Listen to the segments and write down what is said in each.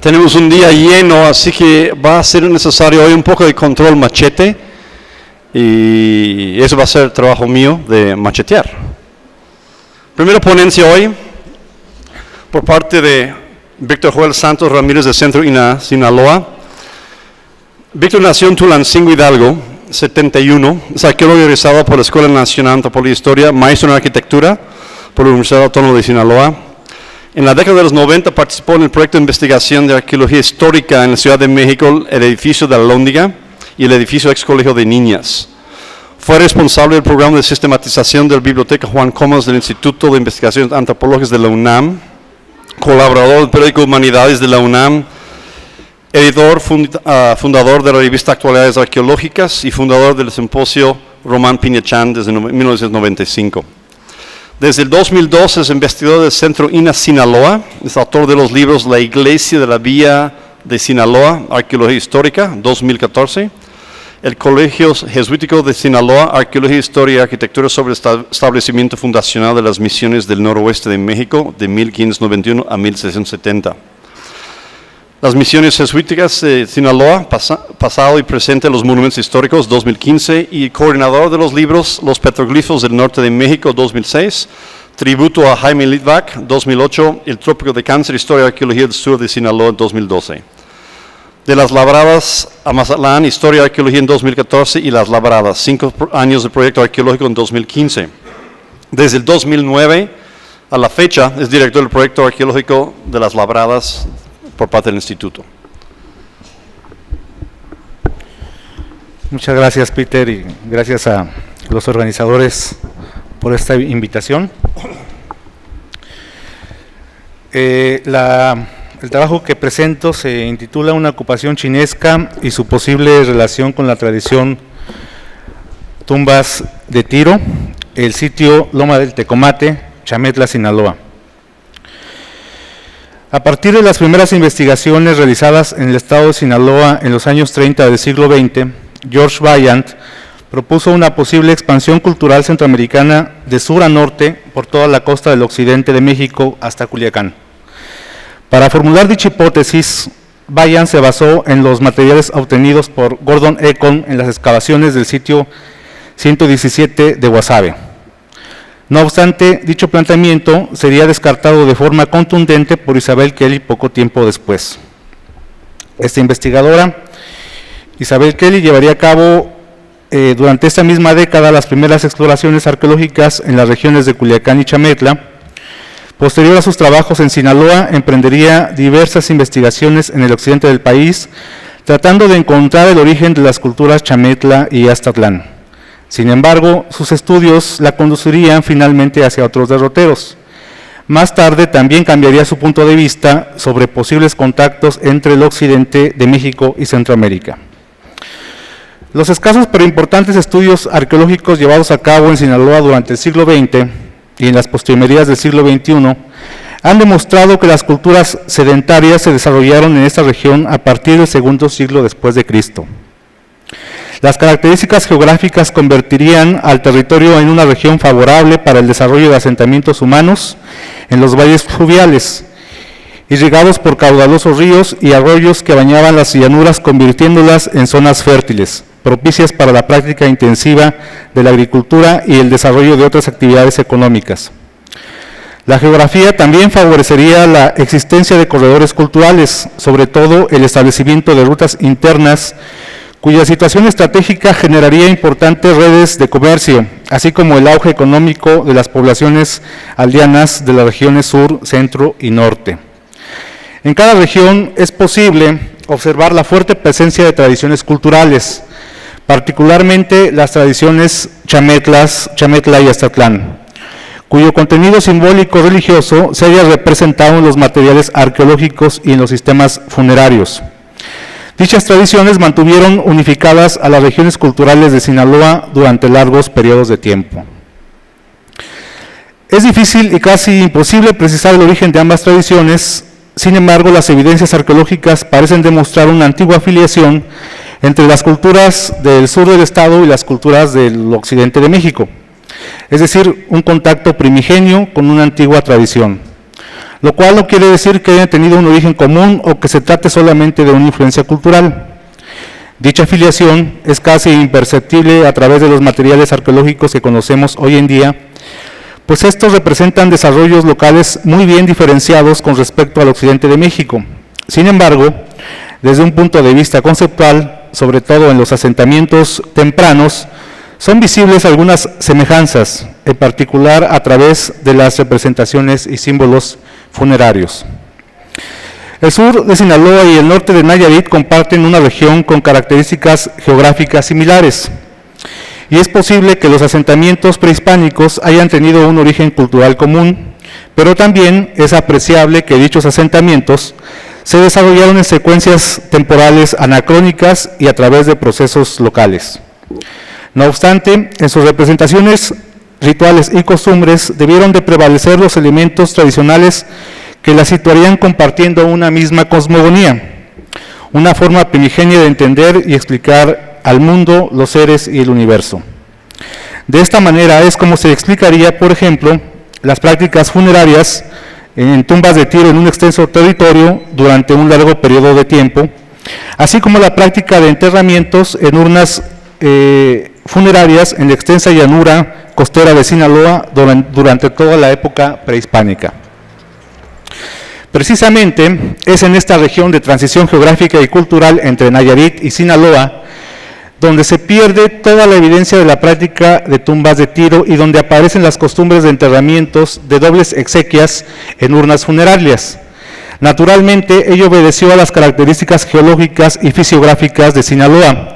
Tenemos un día lleno, así que va a ser necesario hoy un poco de control machete y eso va a ser el trabajo mío de machetear. Primera ponencia hoy por parte de Víctor Joel Santos Ramírez de Centro INA, Sinaloa. Víctor nació en Tulancingo, Hidalgo, 71, es arqueólogo egresado por la Escuela Nacional de Antropología e Historia, maestro en arquitectura por la Universidad Autónoma de Sinaloa. En la década de los 90 participó en el proyecto de investigación de arqueología histórica en la Ciudad de México, el edificio de la Lóndiga y el edificio ex colegio de niñas. Fue responsable del programa de sistematización de la Biblioteca Juan Comas del Instituto de Investigaciones Antropológicas de la UNAM, colaborador del periódico Humanidades de la UNAM, editor ah, fundador de la revista Actualidades Arqueológicas y fundador del simposio Román Piñachán desde 1995. Desde el 2002 es investigador del Centro INA Sinaloa, es autor de los libros La Iglesia de la Vía de Sinaloa, Arqueología Histórica, 2014, el Colegio Jesuítico de Sinaloa, Arqueología, Historia y Arquitectura sobre el establecimiento fundacional de las misiones del noroeste de México, de 1591 a 1670. Las misiones jesuíticas de Sinaloa, pasado y presente, los monumentos históricos 2015 y coordinador de los libros Los petroglifos del norte de México 2006, tributo a Jaime Litvak 2008, El trópico de cáncer, historia y arqueología del sur de Sinaloa 2012. De las labradas a Mazatlán, historia y arqueología en 2014 y las labradas, cinco años de proyecto arqueológico en 2015. Desde el 2009 a la fecha es director del proyecto arqueológico de las labradas por parte del instituto. Muchas gracias Peter y gracias a los organizadores por esta invitación. Eh, el trabajo que presento se intitula Una ocupación chinesca y su posible relación con la tradición tumbas de tiro, el sitio Loma del Tecomate, Chametla, Sinaloa. A partir de las primeras investigaciones realizadas en el estado de Sinaloa en los años 30 del siglo XX, George Vaillant propuso una posible expansión cultural centroamericana de sur a norte por toda la costa del occidente de México hasta Culiacán. Para formular dicha hipótesis, Vaillant se basó en los materiales obtenidos por Gordon Econ en las excavaciones del sitio 117 de Guasave. No obstante, dicho planteamiento sería descartado de forma contundente por Isabel Kelly poco tiempo después. Esta investigadora, Isabel Kelly, llevaría a cabo eh, durante esta misma década las primeras exploraciones arqueológicas en las regiones de Culiacán y Chametla. Posterior a sus trabajos en Sinaloa, emprendería diversas investigaciones en el occidente del país, tratando de encontrar el origen de las culturas Chametla y Aztatlán. Sin embargo, sus estudios la conducirían finalmente hacia otros derroteros. Más tarde también cambiaría su punto de vista sobre posibles contactos entre el occidente de México y Centroamérica. Los escasos pero importantes estudios arqueológicos llevados a cabo en Sinaloa durante el siglo XX y en las postrimerías del siglo XXI han demostrado que las culturas sedentarias se desarrollaron en esta región a partir del segundo siglo después de Cristo. Las características geográficas convertirían al territorio en una región favorable para el desarrollo de asentamientos humanos en los valles fluviales, irrigados por caudalosos ríos y arroyos que bañaban las llanuras convirtiéndolas en zonas fértiles, propicias para la práctica intensiva de la agricultura y el desarrollo de otras actividades económicas. La geografía también favorecería la existencia de corredores culturales, sobre todo el establecimiento de rutas internas cuya situación estratégica generaría importantes redes de comercio, así como el auge económico de las poblaciones aldeanas de las regiones sur, centro y norte. En cada región es posible observar la fuerte presencia de tradiciones culturales, particularmente las tradiciones chametlas, chametla y astatlán, cuyo contenido simbólico religioso se haya representado en los materiales arqueológicos y en los sistemas funerarios. Dichas tradiciones mantuvieron unificadas a las regiones culturales de Sinaloa durante largos periodos de tiempo. Es difícil y casi imposible precisar el origen de ambas tradiciones, sin embargo las evidencias arqueológicas parecen demostrar una antigua afiliación entre las culturas del sur del estado y las culturas del occidente de México, es decir, un contacto primigenio con una antigua tradición. Lo cual no quiere decir que hayan tenido un origen común o que se trate solamente de una influencia cultural. Dicha afiliación es casi imperceptible a través de los materiales arqueológicos que conocemos hoy en día, pues estos representan desarrollos locales muy bien diferenciados con respecto al occidente de México. Sin embargo, desde un punto de vista conceptual, sobre todo en los asentamientos tempranos, son visibles algunas semejanzas, en particular a través de las representaciones y símbolos funerarios. El sur de Sinaloa y el norte de Nayarit comparten una región con características geográficas similares, y es posible que los asentamientos prehispánicos hayan tenido un origen cultural común, pero también es apreciable que dichos asentamientos se desarrollaron en secuencias temporales anacrónicas y a través de procesos locales. No obstante, en sus representaciones rituales y costumbres debieron de prevalecer los elementos tradicionales que la situarían compartiendo una misma cosmogonía, una forma primigenia de entender y explicar al mundo, los seres y el universo. De esta manera es como se explicaría, por ejemplo, las prácticas funerarias en tumbas de tiro en un extenso territorio durante un largo periodo de tiempo, así como la práctica de enterramientos en urnas eh, funerarias en la extensa llanura costera de Sinaloa durante toda la época prehispánica. Precisamente es en esta región de transición geográfica y cultural entre Nayarit y Sinaloa donde se pierde toda la evidencia de la práctica de tumbas de tiro y donde aparecen las costumbres de enterramientos de dobles exequias en urnas funerarias. Naturalmente, ello obedeció a las características geológicas y fisiográficas de Sinaloa,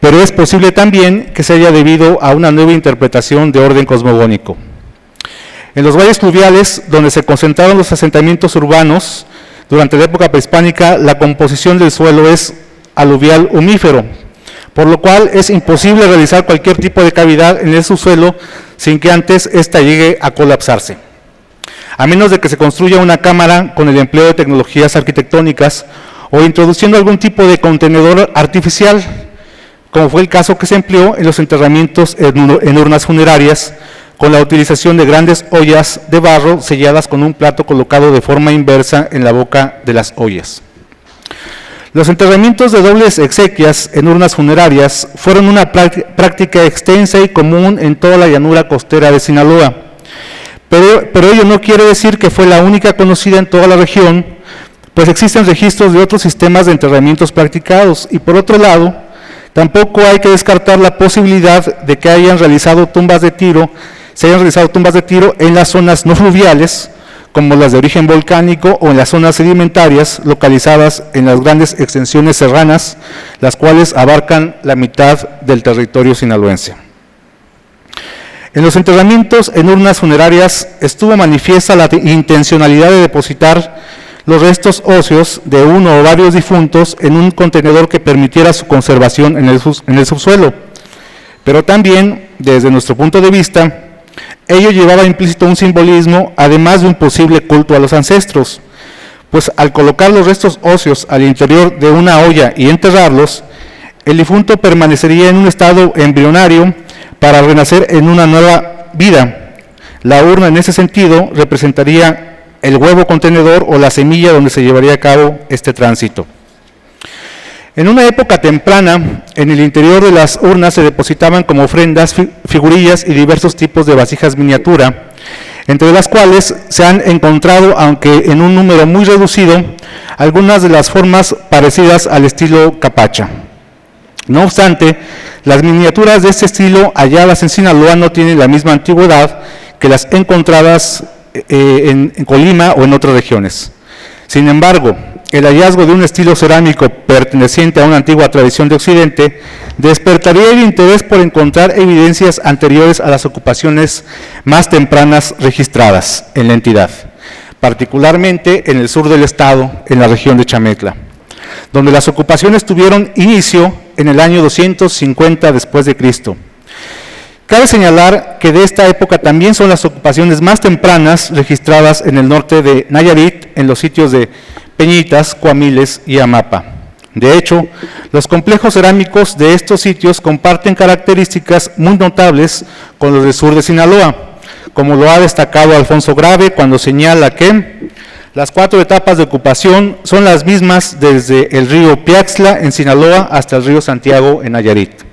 pero es posible también que se haya debido a una nueva interpretación de orden cosmogónico. En los valles fluviales, donde se concentraron los asentamientos urbanos, durante la época prehispánica, la composición del suelo es aluvial humífero, por lo cual es imposible realizar cualquier tipo de cavidad en el subsuelo sin que antes ésta llegue a colapsarse. A menos de que se construya una cámara con el empleo de tecnologías arquitectónicas o introduciendo algún tipo de contenedor artificial, como fue el caso que se empleó en los enterramientos en urnas funerarias, con la utilización de grandes ollas de barro selladas con un plato colocado de forma inversa en la boca de las ollas. Los enterramientos de dobles exequias en urnas funerarias fueron una práctica extensa y común en toda la llanura costera de Sinaloa. Pero, ello no quiere decir que fue la única conocida en toda la región, pues existen registros de otros sistemas de enterramientos practicados. Y por otro lado, tampoco hay que descartar la posibilidad de que hayan realizado tumbas de tiro, se hayan realizado tumbas de tiro en las zonas no fluviales, como las de origen volcánico o en las zonas sedimentarias localizadas en las grandes extensiones serranas, las cuales abarcan la mitad del territorio sinaloense. En los enterramientos en urnas funerarias estuvo manifiesta la intencionalidad de depositar los restos óseos de uno o varios difuntos en un contenedor que permitiera su conservación en el, en el subsuelo. Pero también, desde nuestro punto de vista, ello llevaba implícito un simbolismo, además de un posible culto a los ancestros, pues al colocar los restos óseos al interior de una olla y enterrarlos, el difunto permanecería en un estado embrionario para renacer en una nueva vida. La urna en ese sentido representaría el huevo contenedor o la semilla donde se llevaría a cabo este tránsito. En una época temprana, en el interior de las urnas se depositaban como ofrendas figurillas y diversos tipos de vasijas miniatura, entre las cuales se han encontrado, aunque en un número muy reducido, algunas de las formas parecidas al estilo capacha. No obstante, las miniaturas de este estilo halladas en Sinaloa no tienen la misma antigüedad que las encontradas eh, en Colima o en otras regiones. Sin embargo, el hallazgo de un estilo cerámico perteneciente a una antigua tradición de Occidente despertaría el interés por encontrar evidencias anteriores a las ocupaciones más tempranas registradas en la entidad, particularmente en el sur del estado, en la región de Chametla, donde las ocupaciones tuvieron inicio en el año 250 después de Cristo. Cabe señalar que de esta época también son las ocupaciones más tempranas registradas en el norte de Nayarit, en los sitios de Peñitas, Coamiles y Amapa. De hecho, los complejos cerámicos de estos sitios comparten características muy notables con los del sur de Sinaloa, como lo ha destacado Alfonso Grave cuando señala que las cuatro etapas de ocupación son las mismas desde el río Piaxla en Sinaloa hasta el río Santiago en Nayarit.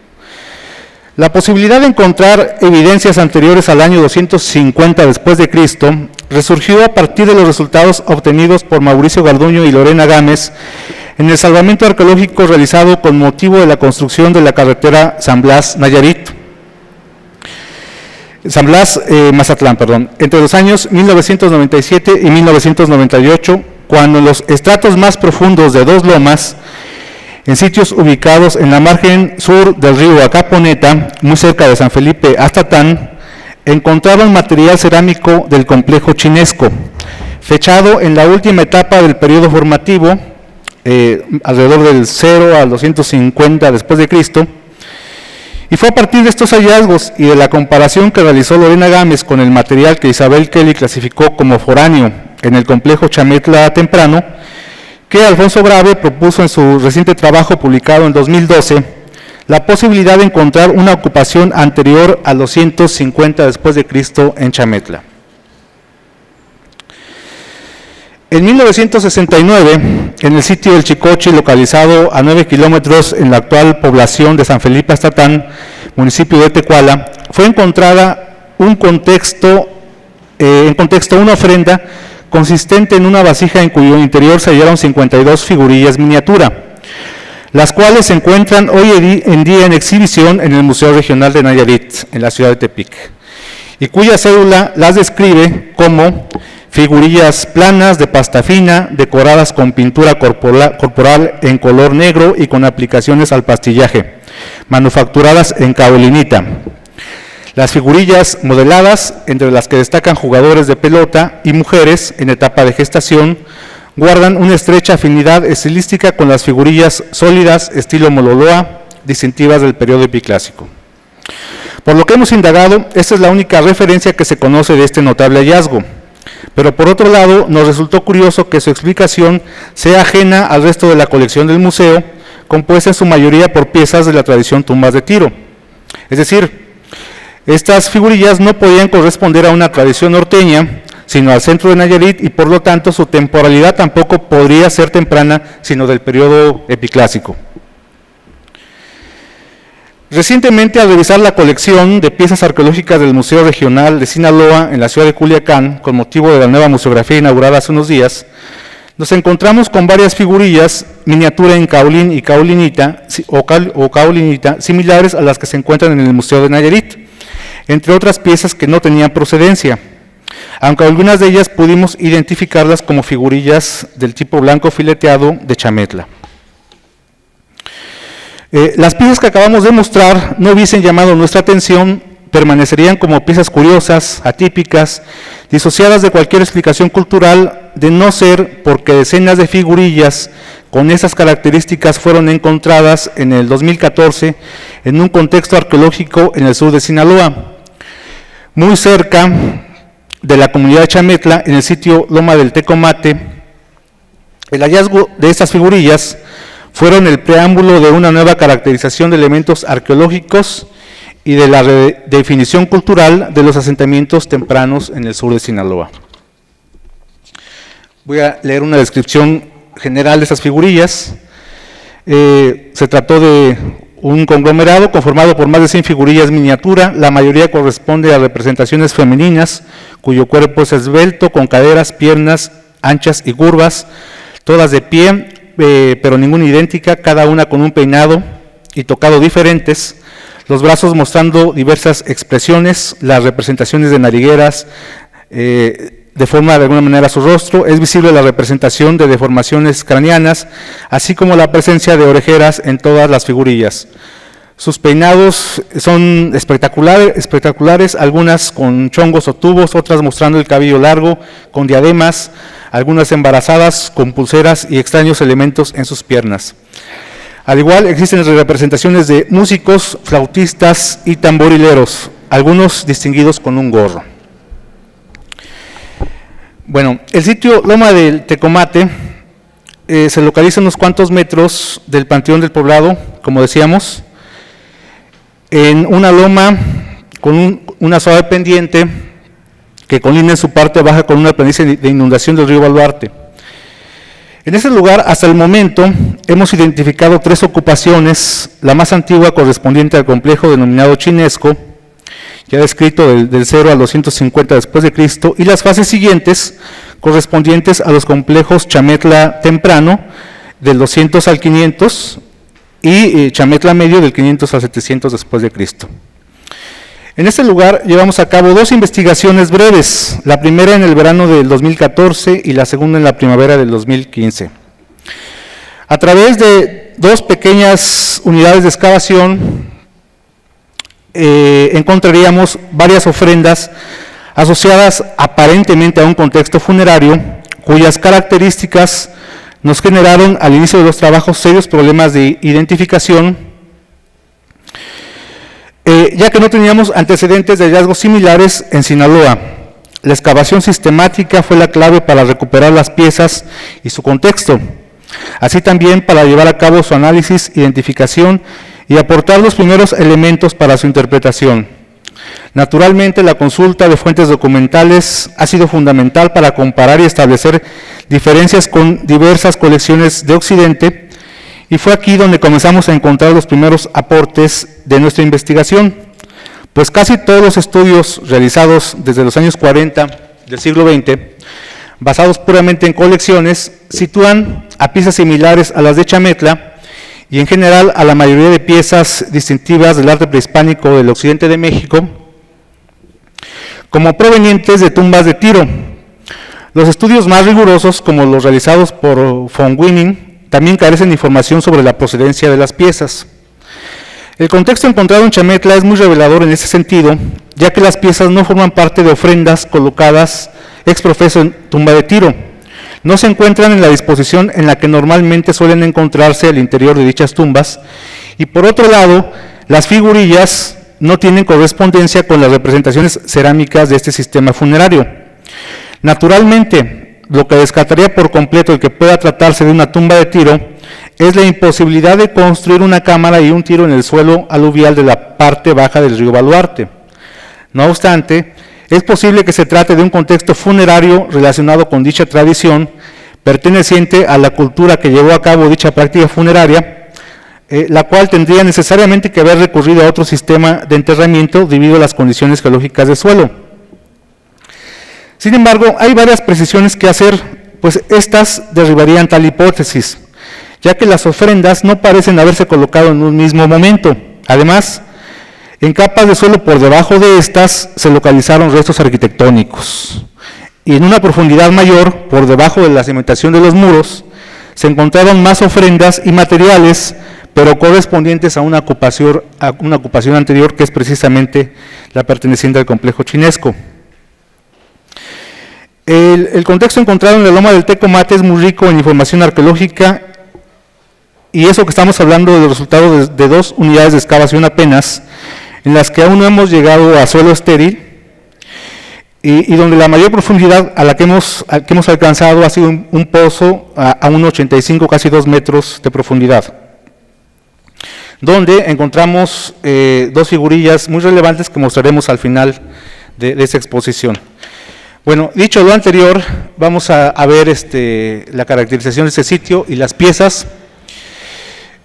La posibilidad de encontrar evidencias anteriores al año 250 después de Cristo resurgió a partir de los resultados obtenidos por Mauricio Garduño y Lorena Gámez en el salvamento arqueológico realizado con motivo de la construcción de la carretera San Blas Nayarit. San Blas, eh, Mazatlán, perdón, entre los años 1997 y 1998, cuando en los estratos más profundos de dos lomas, en sitios ubicados en la margen sur del río Acaponeta, muy cerca de San Felipe Astatán, encontraron material cerámico del complejo chinesco, fechado en la última etapa del periodo formativo, eh, alrededor del 0 al 250 después de Cristo, y fue a partir de estos hallazgos y de la comparación que realizó Lorena Gámez con el material que Isabel Kelly clasificó como foráneo en el complejo Chametla temprano, que Alfonso Grave propuso en su reciente trabajo publicado en 2012 la posibilidad de encontrar una ocupación anterior a los 150 después de Cristo en Chametla. En 1969, en el sitio del Chicoche, localizado a 9 kilómetros en la actual población de San Felipe Astatán, municipio de Tecuala, fue encontrada un contexto, eh, en contexto una ofrenda consistente en una vasija en cuyo interior se hallaron 52 figurillas miniatura, las cuales se encuentran hoy en día en exhibición en el Museo Regional de Nayarit, en la ciudad de Tepic, y cuya cédula las describe como figurillas planas de pasta fina, decoradas con pintura corporal en color negro y con aplicaciones al pastillaje, manufacturadas en caolinita. Las figurillas modeladas, entre las que destacan jugadores de pelota y mujeres en etapa de gestación, guardan una estrecha afinidad estilística con las figurillas sólidas estilo Mololoa, distintivas del periodo epiclásico. Por lo que hemos indagado, esta es la única referencia que se conoce de este notable hallazgo. Pero por otro lado, nos resultó curioso que su explicación sea ajena al resto de la colección del museo, compuesta en su mayoría por piezas de la tradición tumbas de tiro. Es decir, estas figurillas no podían corresponder a una tradición norteña, sino al centro de Nayarit y por lo tanto su temporalidad tampoco podría ser temprana, sino del periodo epiclásico. Recientemente, al revisar la colección de piezas arqueológicas del Museo Regional de Sinaloa en la ciudad de Culiacán, con motivo de la nueva museografía inaugurada hace unos días, nos encontramos con varias figurillas miniatura en caolín y caolinita, o, caolinita similares a las que se encuentran en el Museo de Nayarit, entre otras piezas que no tenían procedencia, aunque algunas de ellas pudimos identificarlas como figurillas del tipo blanco fileteado de chametla. Eh, las piezas que acabamos de mostrar no hubiesen llamado nuestra atención, permanecerían como piezas curiosas, atípicas, disociadas de cualquier explicación cultural, de no ser porque decenas de figurillas con esas características fueron encontradas en el 2014 en un contexto arqueológico en el sur de Sinaloa, muy cerca de la comunidad de Chametla, en el sitio Loma del Tecomate. El hallazgo de estas figurillas fueron el preámbulo de una nueva caracterización de elementos arqueológicos y de la definición cultural de los asentamientos tempranos en el sur de Sinaloa. Voy a leer una descripción general de estas figurillas. Eh, se trató de un conglomerado conformado por más de 100 figurillas miniatura, la mayoría corresponde a representaciones femeninas, cuyo cuerpo es esbelto, con caderas, piernas anchas y curvas, todas de pie, eh, pero ninguna idéntica, cada una con un peinado y tocado diferentes, los brazos mostrando diversas expresiones, las representaciones de narigueras, eh, de forma de alguna manera su rostro, es visible la representación de deformaciones craneanas, así como la presencia de orejeras en todas las figurillas. Sus peinados son espectaculares, espectaculares, algunas con chongos o tubos, otras mostrando el cabello largo, con diademas, algunas embarazadas, con pulseras y extraños elementos en sus piernas. Al igual existen representaciones de músicos, flautistas y tamborileros, algunos distinguidos con un gorro. Bueno, el sitio Loma del Tecomate eh, se localiza unos cuantos metros del Panteón del Poblado, como decíamos, en una loma con una suave pendiente que colinda en su parte baja con una planicie de inundación del río Baluarte. En ese lugar, hasta el momento, hemos identificado tres ocupaciones, la más antigua correspondiente al complejo denominado chinesco, ya descrito del, del 0 al 250 después de Cristo, y las fases siguientes correspondientes a los complejos Chametla temprano, del 200 al 500, y eh, Chametla medio del 500 al 700 después de Cristo. En este lugar llevamos a cabo dos investigaciones breves, la primera en el verano del 2014 y la segunda en la primavera del 2015. A través de dos pequeñas unidades de excavación eh, encontraríamos varias ofrendas asociadas aparentemente a un contexto funerario cuyas características nos generaron al inicio de los trabajos serios problemas de identificación, eh, ya que no teníamos antecedentes de hallazgos similares en Sinaloa. La excavación sistemática fue la clave para recuperar las piezas y su contexto, así también para llevar a cabo su análisis, identificación y aportar los primeros elementos para su interpretación. Naturalmente, la consulta de fuentes documentales ha sido fundamental para comparar y establecer diferencias con diversas colecciones de Occidente y fue aquí donde comenzamos a encontrar los primeros aportes de nuestra investigación, pues casi todos los estudios realizados desde los años 40 del siglo XX, basados puramente en colecciones, sitúan a piezas similares a las de Chametla y en general a la mayoría de piezas distintivas del arte prehispánico del occidente de México, como provenientes de tumbas de Tiro. Los estudios más rigurosos, como los realizados por von Winning, también carecen de información sobre la procedencia de las piezas. El contexto encontrado en Chametla es muy revelador en ese sentido, ya que las piezas no forman parte de ofrendas colocadas ex profeso en tumba de Tiro. No se encuentran en la disposición en la que normalmente suelen encontrarse al interior de dichas tumbas. Y por otro lado, las figurillas no tienen correspondencia con las representaciones cerámicas de este sistema funerario. Naturalmente, lo que descartaría por completo el que pueda tratarse de una tumba de tiro es la imposibilidad de construir una cámara y un tiro en el suelo aluvial de la parte baja del río Baluarte. No obstante, es posible que se trate de un contexto funerario relacionado con dicha tradición, perteneciente a la cultura que llevó a cabo dicha práctica funeraria, eh, la cual tendría necesariamente que haber recurrido a otro sistema de enterramiento debido a las condiciones geológicas del suelo. Sin embargo, hay varias precisiones que hacer, pues estas derribarían tal hipótesis, ya que las ofrendas no parecen haberse colocado en un mismo momento. Además, en capas de suelo por debajo de estas se localizaron restos arquitectónicos. Y en una profundidad mayor, por debajo de la cimentación de los muros, se encontraron más ofrendas y materiales pero correspondientes a una ocupación, anterior que es precisamente la perteneciente al complejo chinesco. El, contexto encontrado en la loma del Tecomate es muy rico en información arqueológica y eso que estamos hablando del resultado de, dos unidades de excavación apenas, en las que aún no hemos llegado a suelo estéril y, donde la mayor profundidad a la que hemos, alcanzado ha sido un, pozo a, a 1,85, casi 2 metros de profundidad donde encontramos eh, dos figurillas muy relevantes que mostraremos al final de, esta exposición. Bueno, dicho lo anterior, vamos a, ver este, la caracterización de este sitio y las piezas.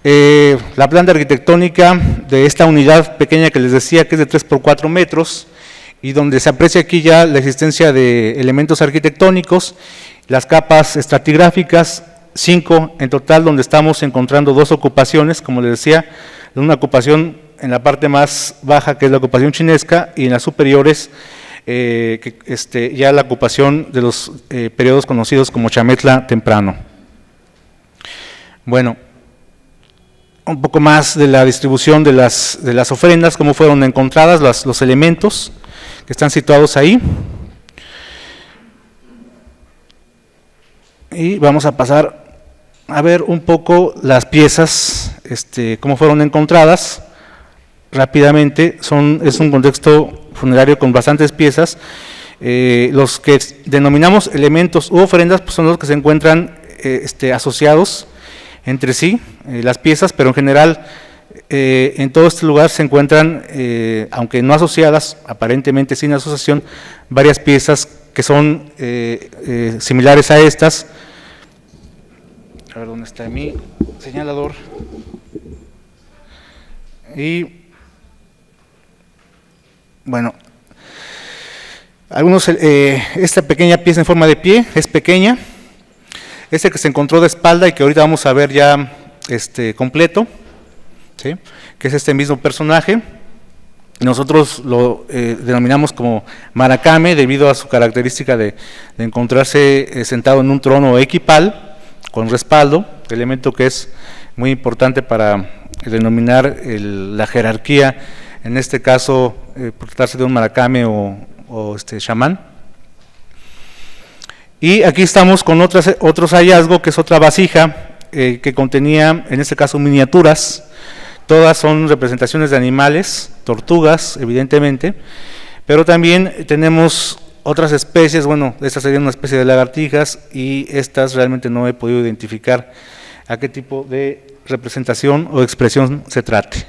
Eh, la planta arquitectónica de esta unidad pequeña que les decía que es de 3 por 4 metros y donde se aprecia aquí ya la existencia de elementos arquitectónicos, las capas estratigráficas, cinco en total, donde estamos encontrando dos ocupaciones, como les decía, una ocupación en la parte más baja, que es la ocupación chinesca, y en las superiores, eh, que, este, ya la ocupación de los eh, periodos conocidos como Chametla temprano. Bueno, un poco más de la distribución de las, de las ofrendas, cómo fueron encontradas, los elementos que están situados ahí. Y vamos a pasar a ver un poco las piezas, este, cómo fueron encontradas rápidamente. Son, es un contexto funerario con bastantes piezas. Eh, los que denominamos elementos u ofrendas pues son los que se encuentran eh, este, asociados entre sí, eh, las piezas, pero en general eh, en todo este lugar se encuentran, eh, aunque no asociadas, aparentemente sin asociación, varias piezas que son eh, similares a estas. A ver dónde está mi señalador. Y bueno, algunos, esta pequeña pieza en forma de pie es pequeña. Este que se encontró de espalda y que ahorita vamos a ver ya este, completo que es este mismo personaje. Nosotros lo eh, denominamos como Maracame debido a su característica de, encontrarse eh, sentado en un trono equipal con respaldo, elemento que es muy importante para denominar la jerarquía, en este caso eh, tratarse de un Maracame o, este chamán. Y aquí estamos con otras, otros hallazgos, que es otra vasija que contenía, en este caso, miniaturas. Todas son representaciones de animales, tortugas, evidentemente, pero también tenemos otras especies, bueno, estas serían una especie de lagartijas y estas realmente no he podido identificar a qué tipo de representación o expresión se trate,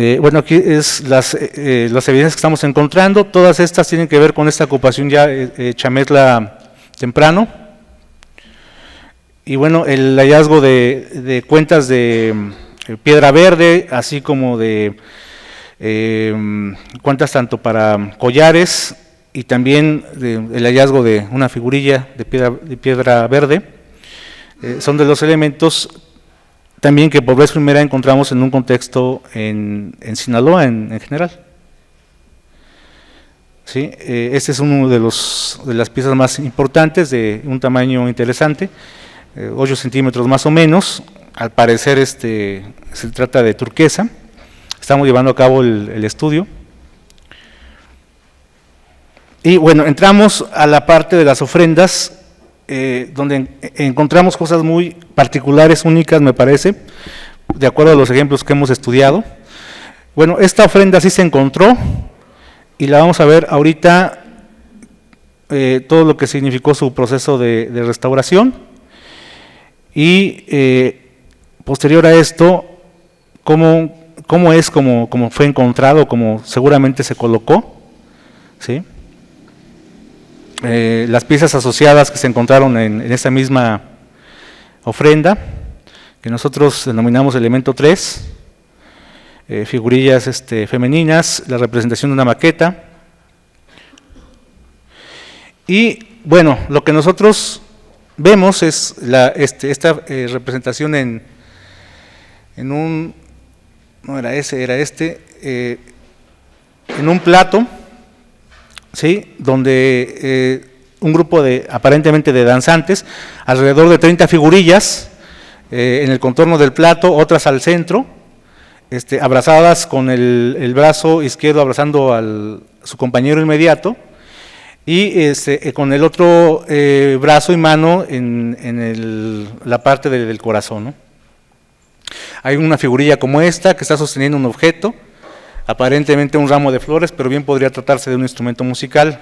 Eh, bueno, aquí es las, eh, las evidencias que estamos encontrando, todas estas tienen que ver con esta ocupación ya eh, chametla temprano. Y bueno, el hallazgo de, cuentas de eh, piedra verde, así como de eh, cuentas tanto para collares y también el hallazgo de una figurilla de piedra, de piedra verde, eh, son de los elementos también que por vez primera encontramos en un contexto en, Sinaloa en general. ¿sí? Eh, este es uno de, los, de las piezas más importantes, de un tamaño interesante, 8 eh, centímetros más o menos, al parecer este, se trata de turquesa, estamos llevando a cabo el, estudio. Y bueno, entramos a la parte de las ofrendas, eh, donde encontramos cosas muy particulares, únicas me parece, de acuerdo a los ejemplos que hemos estudiado. Bueno, esta ofrenda sí se encontró, y la vamos a ver ahorita eh, todo lo que significó su proceso de, restauración y eh, posterior a esto, cómo, cómo es como, como, fue encontrado, como seguramente se colocó. ¿sí? Eh, las piezas asociadas que se encontraron en, en esa misma ofrenda, que nosotros denominamos elemento 3, eh, figurillas este, femeninas, la representación de una maqueta. Y bueno, lo que nosotros vemos es la, este, esta eh, representación en, en un, no era ese, era este, en un plato, ¿sí? donde un grupo de aparentemente de danzantes, alrededor de 30 figurillas en el contorno del plato, otras al centro, este, abrazadas con el, brazo izquierdo abrazando a su compañero inmediato y este, eh, con el otro eh, brazo y mano en, la parte del corazón. Hay una figurilla como esta que está sosteniendo un objeto, aparentemente un ramo de flores, pero bien podría tratarse de un instrumento musical.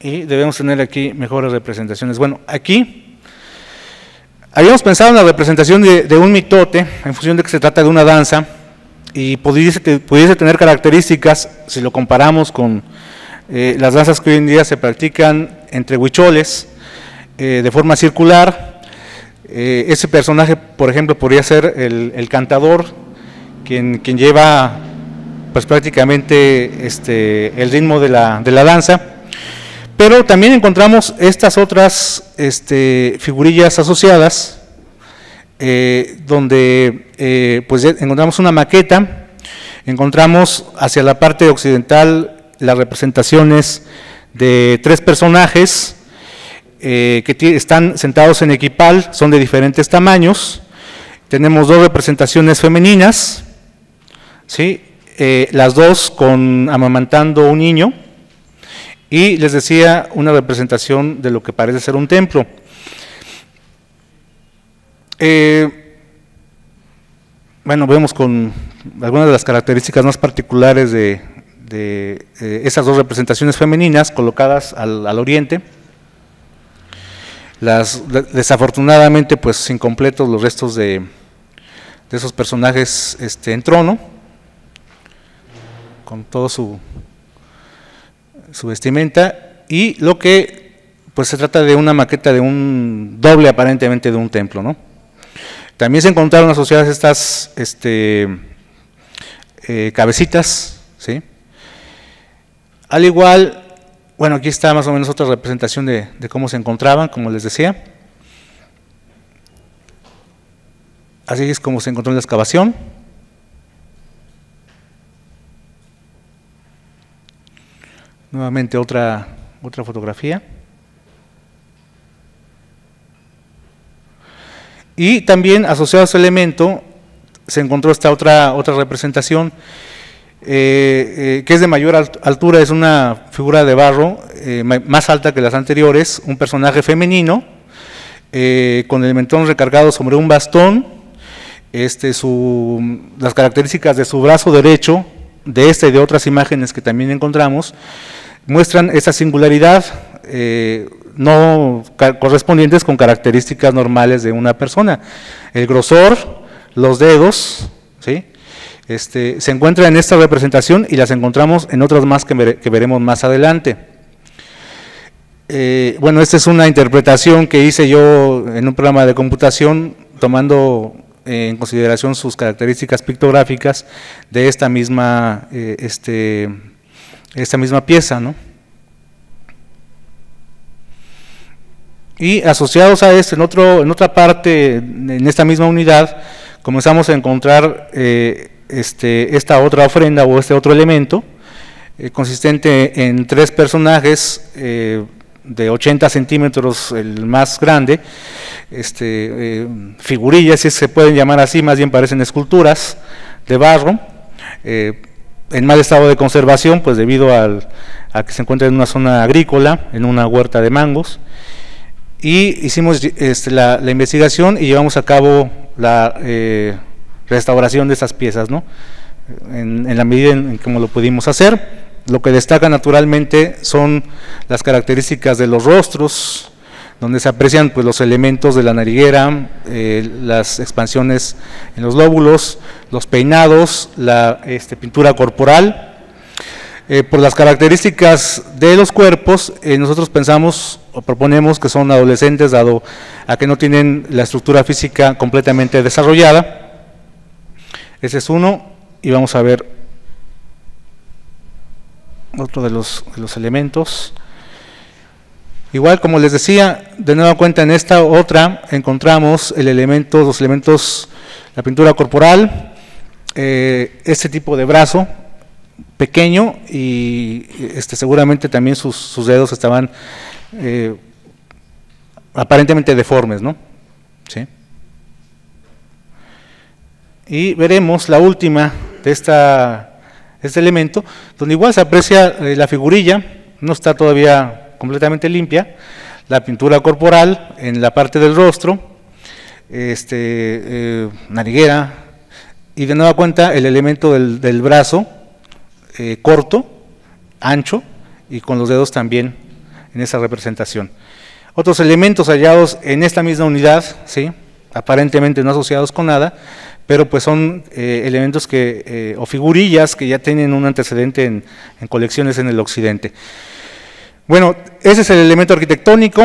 Y debemos tener aquí mejores representaciones. Bueno, aquí Habíamos pensado en la representación de, un mitote, en función de que se trata de una danza, y pudiese, tener características, si lo comparamos con eh, las danzas que hoy en día se practican entre huicholes, eh, de forma circular. Eh, ese personaje, por ejemplo, podría ser el, cantador, quien, quien, lleva pues prácticamente este, el ritmo de la, de la danza. Pero también encontramos estas otras este, figurillas asociadas, eh, donde eh, pues encontramos una maqueta, encontramos hacia la parte occidental las representaciones de tres personajes eh, que están sentados en equipal, son de diferentes tamaños. Tenemos dos representaciones femeninas, ¿sí? las dos con amamantando un niño y les decía una representación de lo que parece ser un templo. Eh, bueno, vemos con algunas de las características más particulares de, eh, esas dos representaciones femeninas colocadas al oriente. Las, desafortunadamente, pues incompletos los restos de, de esos personajes este, en trono, con todo su, su vestimenta, y lo que pues se trata de una maqueta de un doble aparentemente de un templo, ¿no? También se encontraron asociadas estas este, eh, cabecitas, ¿sí? Al igual, bueno, aquí está más o menos otra representación de, cómo se encontraban, como les decía. Así es como se encontró en la excavación. Nuevamente otra, otra fotografía. Y también asociado a ese elemento se encontró esta otra, otra representación eh, eh, que es de mayor altura, es una figura de barro eh, más alta que las anteriores, un personaje femenino con el mentón recargado sobre un bastón, este, su, las características de su brazo derecho, de esta y de otras imágenes que también encontramos, muestran esa singularidad no correspondientes con características normales de una persona. El grosor, los dedos. Este, se encuentra en esta representación y las encontramos en otras más que, veremos más adelante. Eh, bueno, esta es una interpretación que hice yo en un programa de computación tomando eh, en consideración sus características pictográficas de esta misma, eh, este, esta misma pieza. ¿no? Y asociados a esto, en, otro, en otra parte, en esta misma unidad, comenzamos a encontrar este, esta otra ofrenda o este otro elemento, eh, consistente en tres personajes eh, de 80 centímetros, el más grande, este, eh, figurillas, si se pueden llamar así, más bien parecen esculturas de barro, en mal estado de conservación, pues debido a que se encuentra en una zona agrícola, en una huerta de mangos, y hicimos este, la, la, investigación y llevamos a cabo la restauración de esas piezas, ¿no? En, la medida en, que lo pudimos hacer. Lo que destaca naturalmente son las características de los rostros, donde se aprecian pues, los elementos de la nariguera, eh, las expansiones en los lóbulos, los peinados, la este, pintura corporal. Eh, por las características de los cuerpos, eh, nosotros pensamos o proponemos que son adolescentes, dado a que no tienen la estructura física completamente desarrollada. Ese es uno y vamos a ver otro de los, elementos. Igual, como les decía, de nueva cuenta en esta otra encontramos el elemento, los elementos, la pintura corporal, eh, este tipo de brazo pequeño y este, seguramente también sus, dedos estaban eh, aparentemente deformes, ¿no? ¿Sí? Y veremos la última de este elemento, donde igual se aprecia eh, la figurilla, no está todavía completamente limpia, la pintura corporal en la parte del rostro, este, eh, nariguera, y de nueva cuenta el elemento del, brazo eh, corto, ancho, y con los dedos también en esa representación. Otros elementos hallados en esta misma unidad, ¿sí? aparentemente no asociados con nada, pero pues son eh, elementos que, eh, o figurillas que ya tienen un antecedente en, colecciones en el occidente. Bueno, ese es el elemento arquitectónico,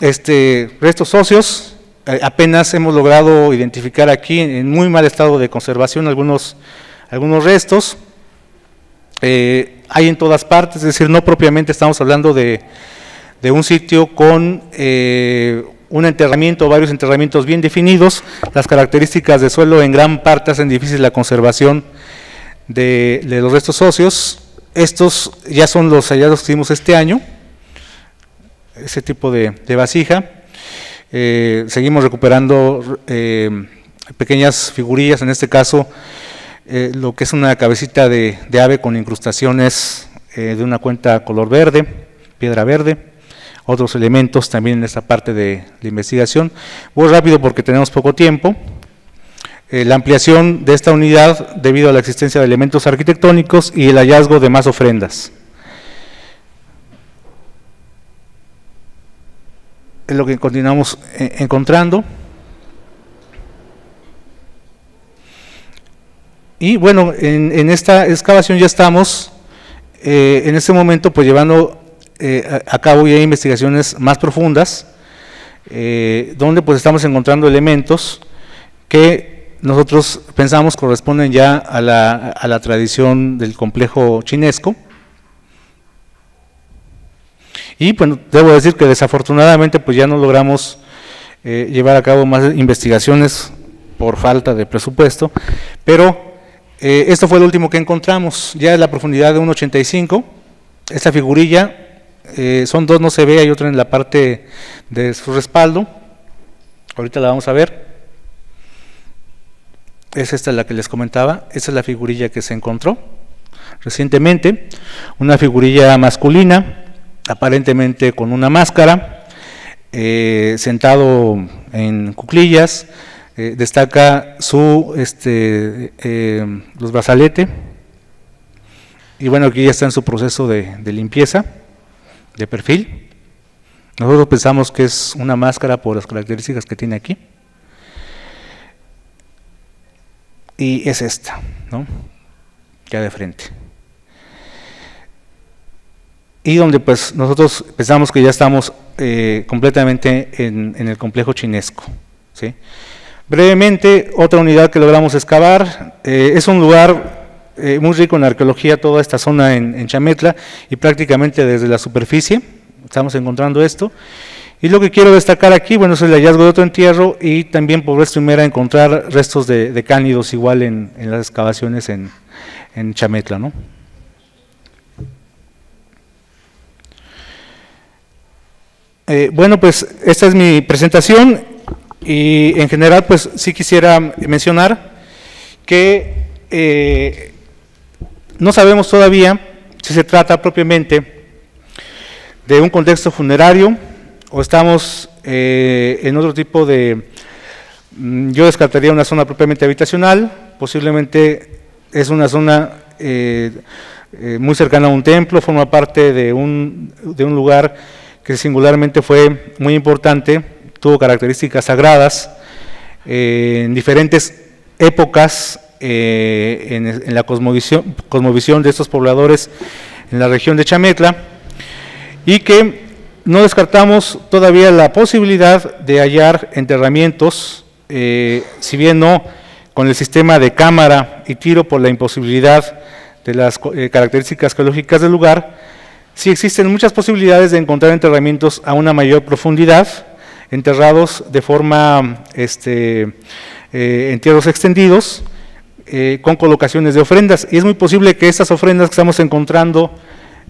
este, restos óseos, eh, apenas hemos logrado identificar aquí en muy mal estado de conservación algunos, algunos restos, hay en todas partes, es decir, no propiamente estamos hablando de, de un sitio con un enterramiento, varios enterramientos bien definidos, las características de suelo en gran parte hacen difícil la conservación de, los restos óseos. Estos ya son los hallados que hicimos este año, ese tipo de, vasija. Eh, seguimos recuperando eh, pequeñas figurillas, en este caso eh, lo que es una cabecita de, de ave con incrustaciones de una cuenta color verde, piedra verde otros elementos también en esta parte de la investigación. Voy rápido porque tenemos poco tiempo. eh, la ampliación de esta unidad debido a la existencia de elementos arquitectónicos y el hallazgo de más ofrendas. Es lo que continuamos eh, encontrando. Y bueno, en, esta excavación ya estamos, eh, en este momento, pues llevando a cabo ya investigaciones más profundas, donde pues estamos encontrando elementos que nosotros pensamos corresponden ya a la, a la tradición del complejo chinesco. Y bueno, debo decir que desafortunadamente pues ya no logramos eh, llevar a cabo más investigaciones por falta de presupuesto, pero eh, esto fue lo último que encontramos, ya en la profundidad de 1,85, esta figurilla, eh, son dos, no se ve, hay otra en la parte de su respaldo, ahorita la vamos a ver, es esta la que les comentaba, esta es la figurilla que se encontró recientemente, una figurilla masculina, aparentemente con una máscara, eh, sentado en cuclillas, eh, destaca su este, los brazalete, y bueno, aquí ya está en su proceso de limpieza, de perfil. Nosotros pensamos que es una máscara por las características que tiene aquí. y es esta, ¿no? ya de frente. Y donde pues nosotros pensamos que ya estamos eh, completamente en, el complejo chinesco. ¿sí? Brevemente, otra unidad que logramos excavar, eh, es un lugar eh, muy rico en arqueología, toda esta zona en, en Chametla, y prácticamente desde la superficie estamos encontrando esto. Y lo que quiero destacar aquí, bueno, es el hallazgo de otro entierro y también por vez primera encontrar restos de, cánidos igual en, las excavaciones en, Chametla, ¿no? Eh, bueno, pues esta es mi presentación y en general pues sí quisiera mencionar que eh, no sabemos todavía si se trata propiamente de un contexto funerario, o estamos eh, en otro tipo de, mm, yo descartaría una zona propiamente habitacional, posiblemente es una zona eh, eh, muy cercana a un templo, forma parte de un, de un lugar que singularmente fue muy importante, tuvo características sagradas en diferentes épocas en, en, la cosmovisión, cosmovisión de estos pobladores en la región de Chametla y que no descartamos todavía la posibilidad de hallar enterramientos, eh, si bien no con el sistema de cámara y tiro por la imposibilidad de las eh, características geológicas del lugar, sí existen muchas posibilidades de encontrar enterramientos a una mayor profundidad, enterrados de forma este, eh, entierros extendidos, con colocaciones de ofrendas. Y es muy posible que estas ofrendas que estamos encontrando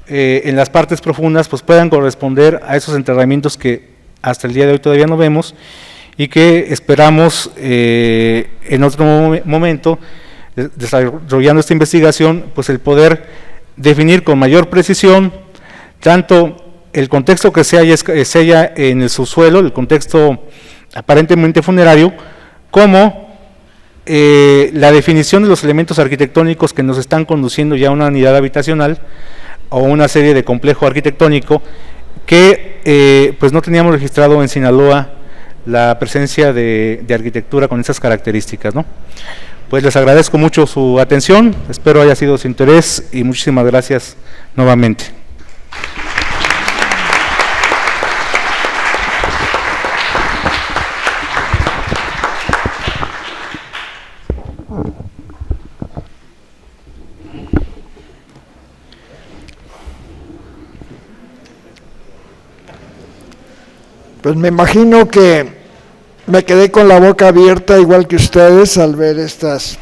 eh, en las partes profundas pues puedan corresponder a esos enterramientos que hasta el día de hoy todavía no vemos y que esperamos eh, en otro momento, desarrollando esta investigación, pues el poder definir con mayor precisión tanto el contexto que se halla, se en el subsuelo, el contexto aparentemente funerario, como eh, la definición de los elementos arquitectónicos que nos están conduciendo ya a una unidad habitacional, o una serie de complejo arquitectónico que eh, pues no teníamos registrado en Sinaloa la presencia de, arquitectura con esas características. ¿no? Pues les agradezco mucho su atención, espero haya sido de su interés y muchísimas gracias nuevamente. Pues me imagino que me quedé con la boca abierta igual que ustedes al ver estas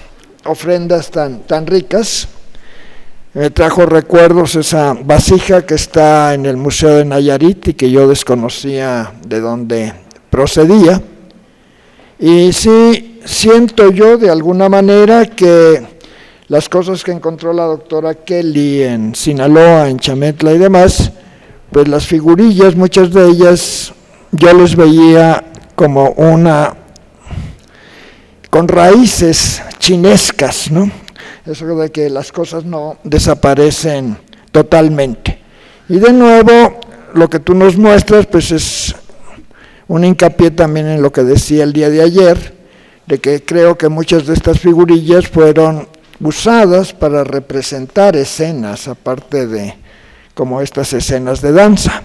ofrendas tan, tan ricas. Me trajo recuerdos esa vasija que está en el Museo de Nayarit y que yo desconocía de dónde procedía. Y sí siento yo de alguna manera que las cosas que encontró la doctora Kelly en Sinaloa, en Chametla y demás, pues las figurillas, muchas de ellas yo los veía como una con raíces chinescas, ¿no? Eso de que las cosas no desaparecen totalmente. Y de nuevo, lo que tú nos muestras, pues es un hincapié también en lo que decía el día de ayer, de que creo que muchas de estas figurillas fueron usadas para representar escenas, aparte de como estas escenas de danza.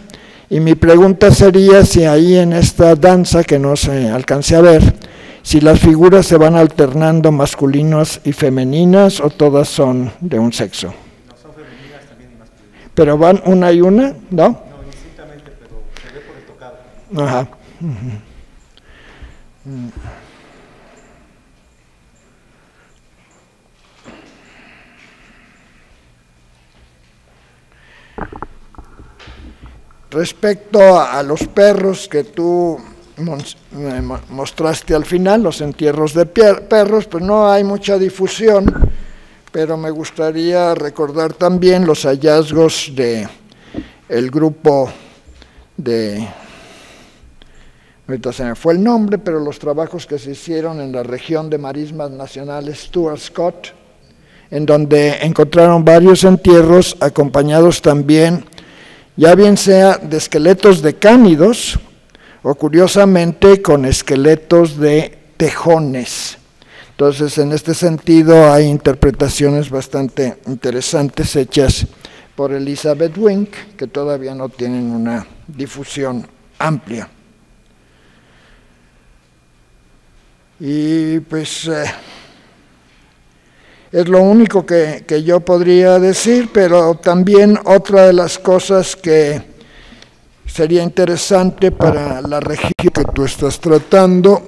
Y mi pregunta sería si ahí en esta danza que no se alcance a ver, si las figuras se van alternando masculinas y femeninas o todas son de un sexo. No son femeninas también masculinas. Pero van una y una, ¿no? No, pero se ve por el tocado. Ajá. Respecto a los perros que tú mostraste al final, los entierros de perros, pues no hay mucha difusión, pero me gustaría recordar también los hallazgos de el grupo de ahorita se me fue el nombre, pero los trabajos que se hicieron en la región de marismas nacionales Stuart Scott, en donde encontraron varios entierros acompañados también ya bien sea de esqueletos de cánidos o curiosamente con esqueletos de tejones. Entonces, en este sentido, hay interpretaciones bastante interesantes hechas por Elizabeth Wink, que todavía no tienen una difusión amplia. Y pues eh, es lo único que, yo podría decir, pero también otra de las cosas que sería interesante para la región que tú estás tratando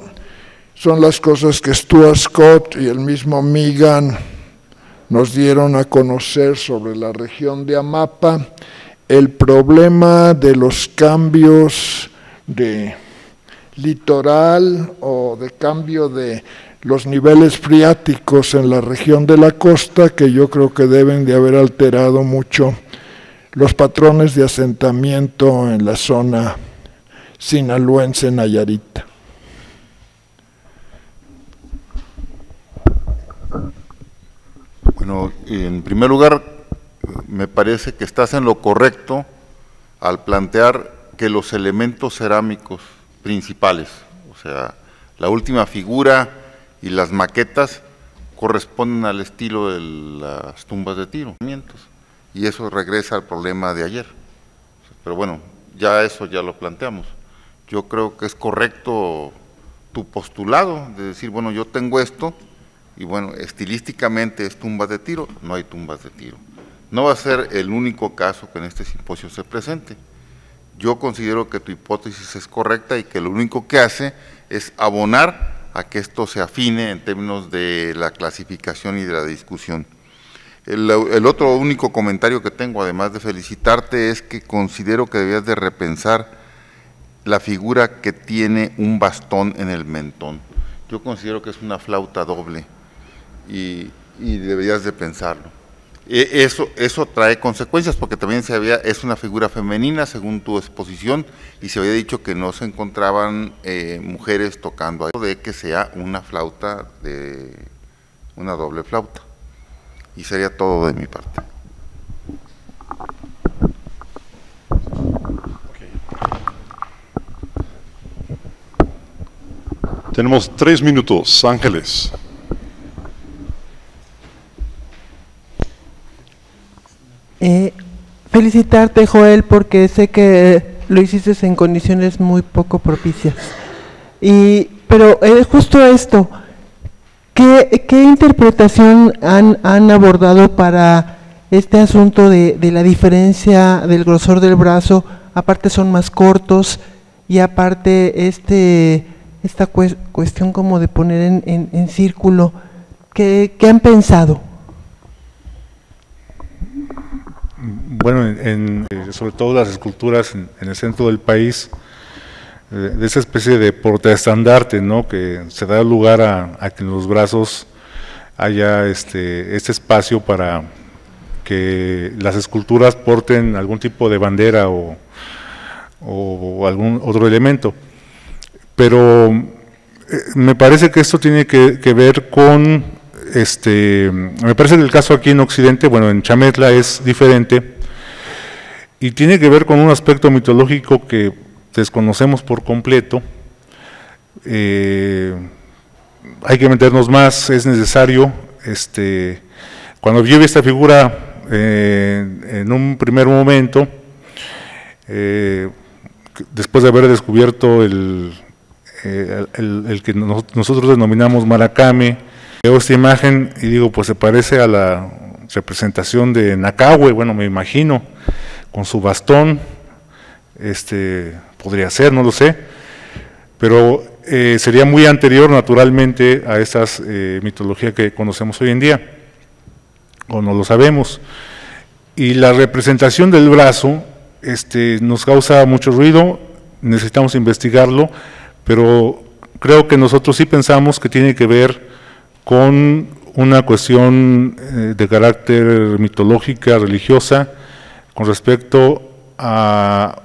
son las cosas que Stuart Scott y el mismo Megan nos dieron a conocer sobre la región de Amapa, el problema de los cambios de litoral o de cambio de los niveles friáticos en la región de la costa que yo creo que deben de haber alterado mucho los patrones de asentamiento en la zona sinaloense Nayarita. Bueno, en primer lugar, me parece que estás en lo correcto al plantear que los elementos cerámicos principales, o sea, la última figura y las maquetas corresponden al estilo de las tumbas de tiro. Y eso regresa al problema de ayer. Pero bueno, ya eso ya lo planteamos. Yo creo que es correcto tu postulado de decir, bueno, yo tengo esto y bueno, estilísticamente es tumbas de tiro, no hay tumbas de tiro. No va a ser el único caso que en este simposio se presente. Yo considero que tu hipótesis es correcta y que lo único que hace es abonar a que esto se afine en términos de la clasificación y de la discusión. El, otro único comentario que tengo, además de felicitarte, es que considero que debías de repensar la figura que tiene un bastón en el mentón. Yo considero que es una flauta doble y, y deberías de pensarlo. E, eso, eso trae consecuencias porque también se había, es una figura femenina según tu exposición y se había dicho que no se encontraban eh, mujeres tocando de que sea una flauta de una doble flauta y sería todo de mi parte. Tenemos tres minutos, Ángeles. Eh, felicitarte, Joel, porque sé que lo hiciste en condiciones muy poco propicias. Y, pero es justo esto, ¿qué, interpretación han, abordado para este asunto de, la diferencia del grosor del brazo? Aparte son más cortos y aparte este, esta cuestión como de poner en, círculo, ¿qué, ¿qué han pensado? Bueno, en, eh, sobre todo las esculturas en, el centro del país, eh, de esa especie de portaestandarte, ¿no? que se da lugar a, que en los brazos haya este, este espacio para que las esculturas porten algún tipo de bandera o, algún otro elemento. Pero me parece que esto tiene que, que, ver con, este, me parece que el caso aquí en Occidente, bueno, en Chametla es diferente, y tiene que ver con un aspecto mitológico que desconocemos por completo. Eh, hay que meternos más, es necesario. Este, cuando yo vi esta figura eh, en un primer momento, eh, después de haber descubierto el, el, que nosotros denominamos Maracame, veo esta imagen y digo, pues se parece a la representación de Nakahue, bueno, me imagino, con su bastón, este, podría ser, no lo sé, pero eh, sería muy anterior naturalmente a estas eh, mitologías que conocemos hoy en día, o no lo sabemos. Y la representación del brazo este, nos causa mucho ruido, necesitamos investigarlo, pero creo que nosotros sí pensamos que tiene que ver con una cuestión eh, de carácter mitológica, religiosa, con respecto a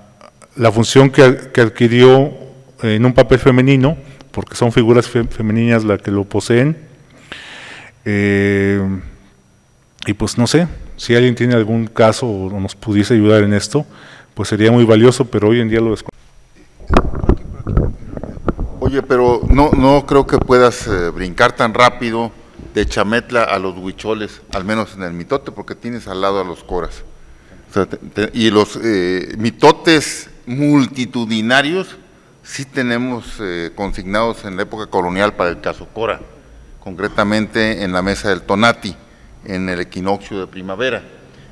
la función que, adquirió en un papel femenino, porque son figuras femeninas las que lo poseen. Eh, y pues no sé, si alguien tiene algún caso o nos pudiese ayudar en esto, pues sería muy valioso, pero hoy en día lo desconozco. Oye, pero no, no creo que puedas eh, brincar tan rápido de Chametla a los huicholes, al menos en el mitote, porque tienes al lado a los coras y los eh, mitotes multitudinarios sí tenemos eh, consignados en la época colonial para el caso Cora, concretamente en la mesa del Tonati, en el equinoccio de primavera.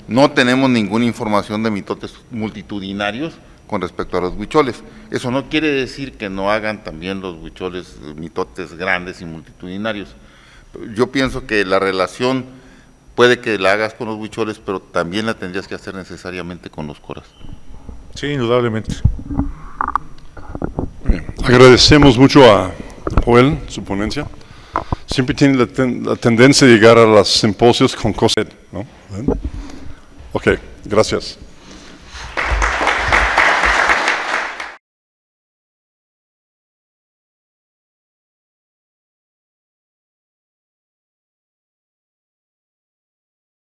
No tenemos ninguna información de mitotes multitudinarios con respecto a los huicholes. Eso no quiere decir que no hagan también los huicholes mitotes grandes y multitudinarios. Yo pienso que la relación puede que la hagas con los huicholes, pero también la tendrías que hacer necesariamente con los coras. Sí, indudablemente. agradecemos mucho a Joel, su ponencia. Siempre tiene la, tendencia de llegar a los simposios con cosas, ¿no? Ok, gracias.